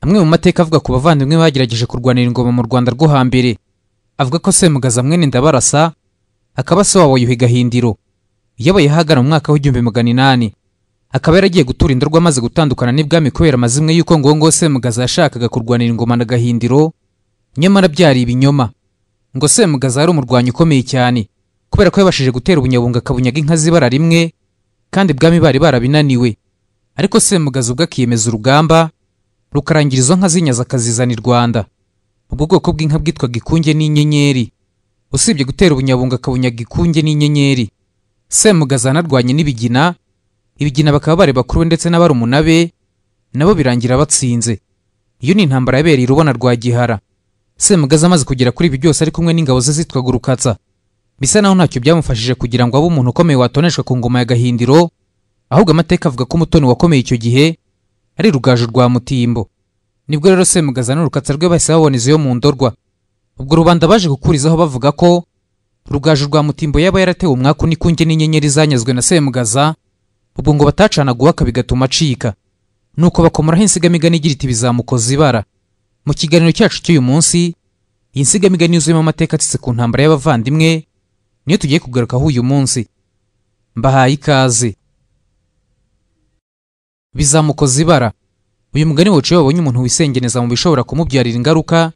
amwe mu mateka avuga ku bavandimwe bagerageje kurwanira ingoma mu rwanda rwo hambere. Avuga ko semugaza mwene ndabarasa akaba se wabo yuhi gahindiro. Yabaye ahagana mu mwaka w'igihumbi magana inani. Akaba yaragiye gutura indorwa amaze gutandukana n'ibwami kubera amazimwe y'uko ngongo semugaza yashakaga kurwanira ingoma na gahindiro nyamara byari ibinyoma. Ngo semugaza yari umurwanyi ukomeye cyane kubera ko yabashije gutera ubunyabunga akabunyaga inka z'ibara rimwe kandi ibwami bari barabinaniwe. Ariko semugaza ubwo akiyemeza urugamba rukarangira izo nka zinyaza akazizana i rwanda. Ubwo bwoko bw'inka bwitwaga ikunge n'inyenyeri. Usibye gutera ubunyabunga akabunyaga ikunge n'inyenyeri. Semugaza yanarwanye n'ibigina. Ibigina bakaba bari bakuru be ndetse n'abarumuna be nabo birangira batsinze iyo ni intambara yabereye urubona rwa gihara. Semugaza amaze kugera kuri ibi byose ari kumwe n'ingabo ze zitwaga urukatsa bisa naho ntacyo byamufashije kugira ngo abe umuntu ukomeye watoneshwa ku ngoma ya gahindiro ahubwo amateka avuga ko umutoni wakomeye icyo gihe ari rugaju rwa mutimbo. Nibwo rero semugaza n'urukatsa rwe bahise baboneza iyo mu ndorwa. Ubwo rubanda baje gukurizaho bavuga ko rugaju rwa mutimbo yaba yaratewe umwaku n'ikunge n'inyenyeri zanyazwe na semugaza ubwo ngo batacanaga uwaka bigatuma acika. Nuko bakomoraho insigamigani igira iti bizamukoza ibara. Mu kiganiro cyacu cy'uyu munsi iyi nsigamigani yuzuyemo amateka atsitse ku ntambara y'abavandimwe niyo tugiye kugarukaho uyu munsi. Mbahaye ikaze. Bizamukoza ibara. Uyu mugani wuciye wabonye umuntu wisengeneza mu bishobora kumubyarira ingaruka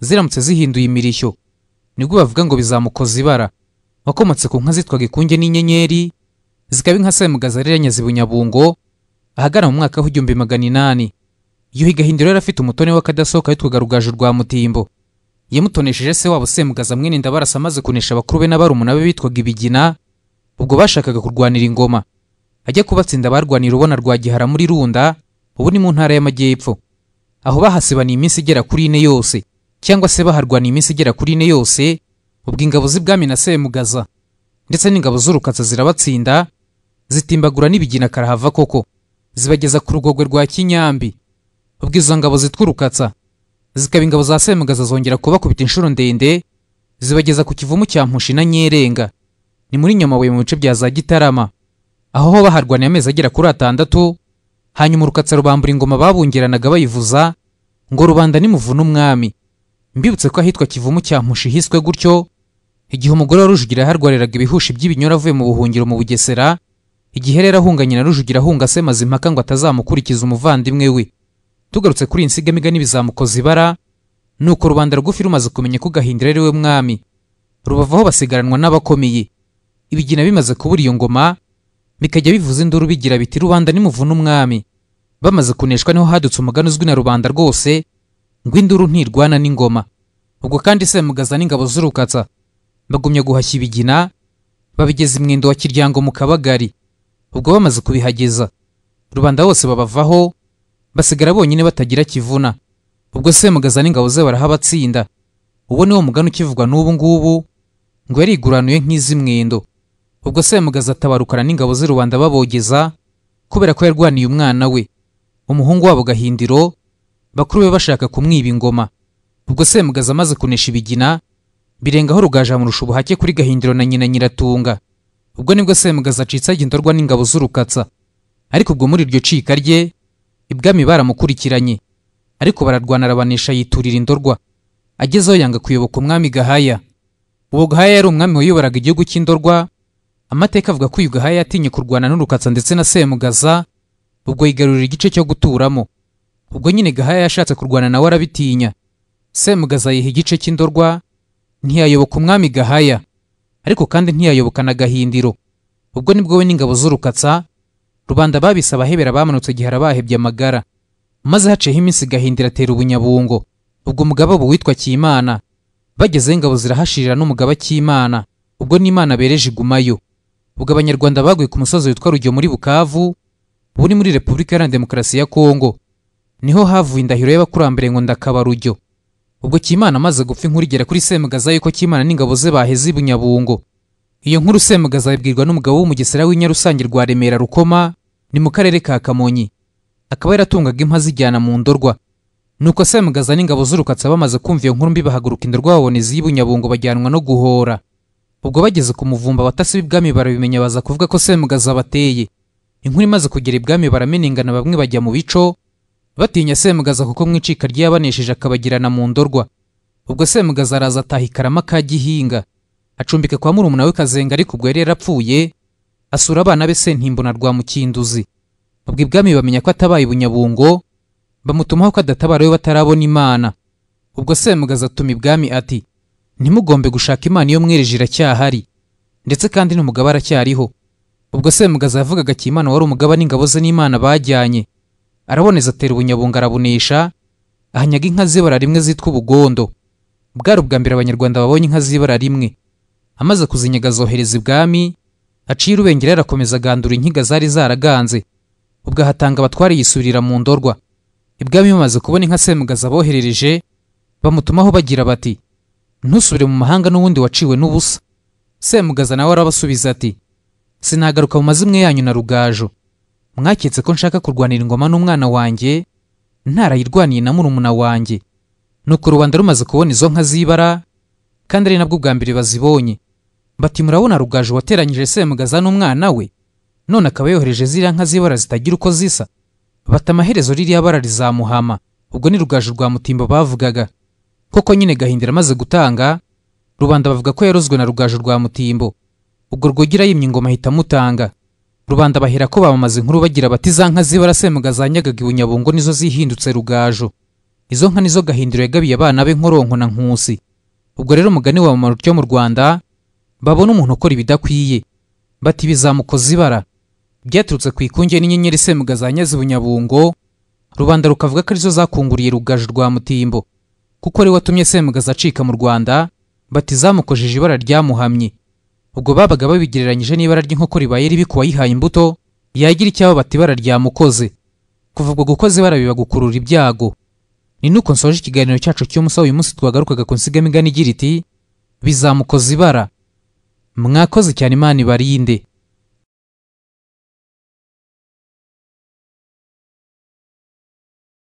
ziramutse zihinduye imirishyo. Nibwo bavuga ngo bizamukoza ibara. Wakomotse ku nka zitwaga ikunge n'inyenyeri zikaba inka semugaza yari yanyaze bunyabungo ahagana mu mwaka w'igihumbi magana inani. Yuhi gahindiro yari afite umutoni w'akadasohoka witwaga rugaju rwa mutimbo. Yamutonesheje se wabo semugaza mwene ndabarasa amaze kunesha abakuru be n'abarumuna be bitwaga ibigina ubwo bashakaga kurwanira ingoma. Ajya kubatsinda barwanira ubona rwa gihara muri runda ubu ni mu ntara y'amajyepfo. Aho bahasibaniye iminsi igera kuri ine yose cyangwa se baharwaniye iminsi igera kuri ine yose ubwo ingabo z'ibwami na semugaza ndetse n'ingabo z'urukatsa zirabatsinda zitimbagura n'ibigina karahava koko. Zibageza ku rugogwe rwa kinyambi. Ubwo izo ngabo zitwa urukatsa zikaba ingabo za semugaza zongera kubakubita inshuro ndende zibageza ku kivumu cya mpushi na nyerenga. Ni muri nyamabuye mu bice bya za gitarama. Aho ho baharwaniye amezi agera kuri atandatu hanyuma urukatsa rubambura ingoma babungiranaga bayivuza ngo rubanda nimuvuna umwami. Mbibutse ko ahitwa kivumu cya mpushi hiswe gutyo igihe umugore wa rujugira yaharwariraga ibihushi by'ibinyora avuye mu buhungiro mu bugesera igihe rero ahunganye na rujugira ahunga se mazimpaka ngo atazamukurikiza umuvandimwe we. Tugarutse kuri iyi nsigamigani bizamukoza ibara nuko rubanda rugufi rumaze kumenya ko gahindiro ari we mwami. Rubavaho basigaranwa n'abakomeye. Ibigina bimaze kubura iyo ngoma bikajya bivuza induru bigira biti rubanda nimuvuna umwami. Bamaze kuneshwa ni ho hadutse umugani uzwi na rubanda rwose ngo induru ntirwana n'ingoma. Ubwo kandi semugaza n'ingabo z'urukatsa. Bagumya guhashya ibigina babigeza imwendo wa kiryango mu kabagari. Ubwo bamaze kubihageza. Rubanda bose babavaho basigara bonyine batagira kivuna. Ubwo semugaza n'ingabo ze barahabatsinda uwo niwo mugani ukivugwa n'ubu ngubu ngo yariguranuye nk'iz'imwendo. Ubwo semugaza atabarukana n'ingabo z'i rubanda babogeza kubera ko yarwaniye umwana we. Umuhungu wabo gahindiro bakuru be bashaka kumwiba ingoma. Ubwo semugaza amaze kunesha ibigina birengaho rugaja amurusha ubuhake kuri gahindiro na nyina nyiratunga. Ubwo ni bwo semugaza acitse agendorwa n'ingabo z'urukatsa. Ariko ubwo muri iryo cika rye ibwami baramukurikiranye. Ariko bararwana arabanesha yiturira indorwa. Agezeho yanga kuyoboka umwami gahaya. Uwo gahaya yari umwami wayoboraga igihugu cy'indorwa amateka avuga ko gahaya yatinye kurwana n'urukatsa ndetse na semugaza ubwo yigarurira igice cyo guturamo. Ubwo nyine gahaya yashatse kurwana nawe arabitinya. Semugaza yiha igice cy'indorwa ntiyayoboka umwami gahaya. Ariko kandi ntiyayoboka na gahindiro. Ubwo ni bwo we n'ingabo z'urukatsa rubanda babise abahebera bamanutse gihara bahebye amagara. Maze haciyeho iminsi gahindiro atera ubunyabungo. Ubwo umugaba abo witwa cyimana. Bagezeho ingabo zirahashirira n'umugaba cyimana. Ubwo n'imana bereje igumayo. Ubwo abanyarwanda baguye ku musozi witwa rujyo muri bukavu ubu ni muri repubulika iharanira demokarasi ya kongo ni ho havuye indahiro y'abakurambere ngo ndakaba rujyo ubwo cyimana amaze gupfa inkuru igera kuri semugaza yuko cyimana n'ingabo ze baheze i bunyabungo. Iyo nkuru semugaza abibwirwa n'umugabo w'umugesera w'inyarusange rwa remera rukoma ni mu karere ka kamonyi. Akaba yaratungaga inka zijyana mu ndorwa. Nuko semugaza n'ingabo z'urukatsa bamaze kumva iyo nkuru mbi bahaguruka indorwa baboneza iy'ubunyabungo bajyanwa no guhora. Ubwo bageze ku muvumba abatasi b'ibwami barabimenya baza kuvuga ko semugaza bateye inkuru imaze kugera ibwami baramenengana bamwe bajya mu bico batinya semugaza kuko mu icika ryabanesheje akabagirana mu ndorwa. Ubwo semugaza araza ataha ikarama ka gihinga. Acumbika kwa murumuna we kazenga ariko ubwo yari yarapfuye asura abana be sentimbo na rwamukinduzi ubwo ibwami bamenya ko atabaye bunyabungo bamutumaho ko adatabara we batarabona imana. Ubwo semugaza atuma ibwami ati ntimugombe gushaka imana iyo mwereje iracyahari ndetse kandi n'umugabo aracyariho. Ubwo semugaza yavugaga ko imana wari umugaba n'ingabo ze n'imana bajyanye. Araboneza atera ubunyabunga arabunesha ahanyaga inka z'ibara rimwe zitwa ubugondo. Bwari ubwa mbere abanyarwanda babonye inka z'ibara rimwe. Amaze kuzinyaga azohereza ibwami aciye urubengera yarakomeza agandura inkiga zari zaraganze. Ubwo ahatanga abatware yisubirira mu ndorwa. Ibwami bamaze kubona inka semugaza aboherereje bamutumaho bagira bati ntusubire mu mahanga n'ubundi waciwe n'ubusa. Semugaza nawe arabasubiza ati sinagaruka mu mazimwe yanyu na rugaju mwaketse ko nshaka kurwanira ingoma n'umwana wanjye ntarayirwaniye na murumuna wanjye. Nuko rubanda rumaze kubona izo nka z'ibara kandi ari nabwo bwa mbere bazibonye. Bati murabona rugaju wateranyije semugaza n'umwana we? None akaba yohereje ziriya nka z'ibara zitagira uko zisa? Bati amaherezo ririya bara rizamuhama. Ubwo ni rugaju rwa mutimbo bavugaga. Koko nyine gahindira amaze gutanga rubanda bavuga ko yarozwe na rugaju rwa mutimbo. Ubwo rwogera yimye ingoma ahita amutanga. Rubanda bahera ko bamamaza inkuru bagira bati za nka zibara semugaza zanyagaga ibunyabungo nizo zihindutse rugaju izo nka nizo gahindiro yagabiye abana be nkoronko na nkusi. Ubwo rero umugani wa mama ryo mu rwanda babona umuntu ukora ibidakwiye. Bati bizamukoza ibara. Byaturutse ku ikunge n'inyenyeri semugaza yanyaze ibunyabungo rubanda rukavuga ko ari zo zakunguriye rugaju rwa mutimbo. Kuko ari we watumye semugaza acika mu rwanda bati zamukojeje ibara ryamuhamye ubwo babaga babigereranyije n'ibara ry'inkoko ribaye ribi ku wayihaye imbuto yagira icyaba bati ibara ryamukoze kuva ubwo gukoza ibara biba gukurura ibyago. Ni nuko nsoje ikiganiro cyacu cy'umusa uyu munsi twagarukaga ku nsigamigani igira iti bizamukoza ibara. Mwakoze cyane imana ibarinde.